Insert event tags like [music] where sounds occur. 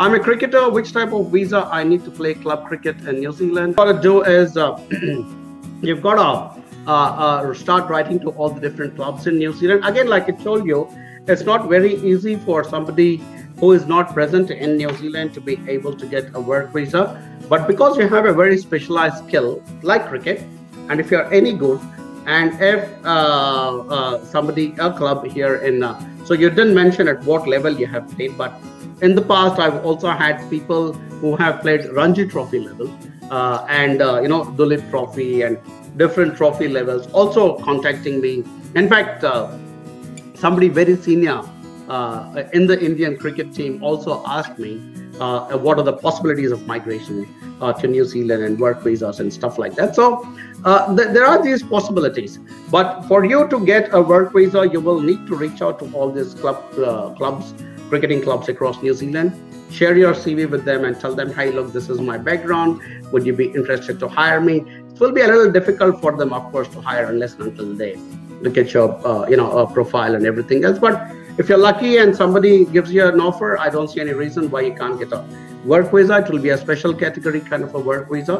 I'm a cricketer. Which type of visa I need to play club cricket in New Zealand? What to do is uh, [clears throat] you've got to uh, uh, start writing to all the different clubs in New Zealand. Again, like I told you, it's not very easy for somebody who is not present in New Zealand to be able to get a work visa. But because you have a very specialized skill like cricket, and if you're any good, and if uh, uh, somebody a club here in uh, so you didn't mention at what level you have played but in the past i've also had people who have played ranji trophy level uh, and uh, you know Duleep trophy and different trophy levels also contacting me. In fact uh, somebody very senior in the indian cricket team also asked me what are the possibilities of migration to new zealand and work visas and stuff like that. So uh, th- there are these possibilities. But for you to get a work visa you will need to reach out to all these club uh, clubs cricketing clubs across new zealand. Share your cv with them and tell them hey look this is my background. Would you be interested to hire me? It will be a little difficult for them of course to hire unless until they look at your uh, you know profile and everything else. But if you're lucky and somebody gives you an offer i don't see any reason why you can't get a work visa. It will be a special category kind of a work visa